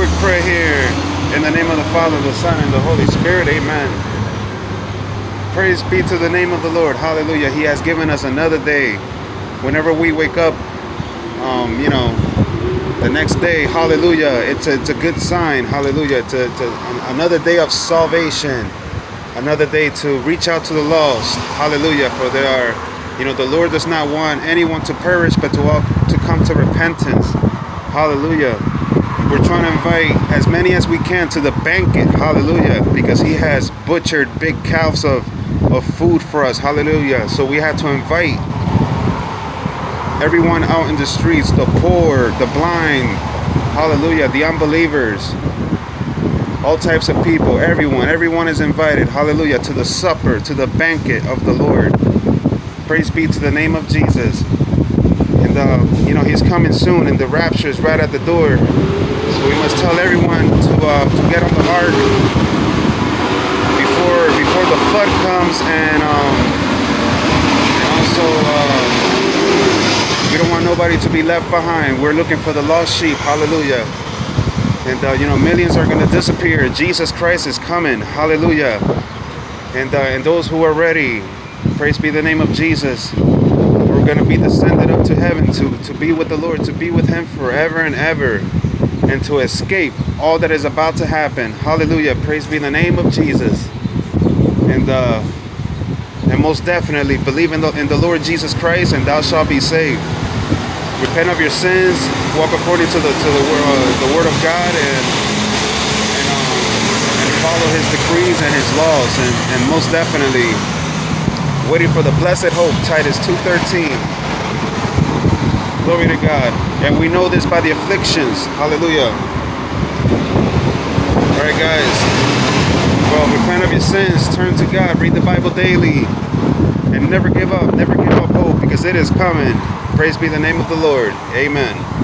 quick prayer here. In the name of the Father, the Son, and the Holy Spirit, amen. Praise be to the name of the Lord. Hallelujah. He has given us another day. Whenever we wake up, um, you know, the next day, hallelujah, it's a, it's a good sign. Hallelujah. To, another day of salvation. Another day to reach out to the lost. Hallelujah. For there are, you know, the Lord does not want anyone to perish, but to all to come to repentance. Hallelujah. We're trying to invite as many as we can to the banquet. Hallelujah. Because he has butchered big calves of, of food for us. Hallelujah. So we had to invite everyone out in the streets, the poor, the blind. Hallelujah. The unbelievers. All types of people. Everyone. Everyone is invited. Hallelujah. To the supper, to the banquet of the Lord. Praise be to the name of Jesus. And, uh, you know, he's coming soon and the rapture is right at the door. So we must tell everyone to, uh, to get on the ark before before the flood comes and, um, and also uh, we don't want nobody to be left behind. We're looking for the lost sheep. Hallelujah. And, uh, you know, millions are going to disappear. Jesus Christ is coming. Hallelujah. And, uh, and those who are ready, praise be the name of Jesus we're going to be descended up to heaven to, to be with the Lord, to be with Him forever and ever, and to escape all that is about to happen. Hallelujah. Praise be the name of Jesus. And uh, and most definitely believe in the, in the Lord Jesus Christ, and thou shalt be saved. Repent of your sins, walk according to the to the, uh, the word of God, and um, and follow His decrees and His laws, and, and most definitely waiting for the blessed hope, Titus 2.13. Glory to God. And we know this by the afflictions. Hallelujah. All right, guys. Well, repent of your sins. Turn to God. Read the Bible daily. And never give up. Never give up hope because it is coming. Praise be the name of the Lord. Amen.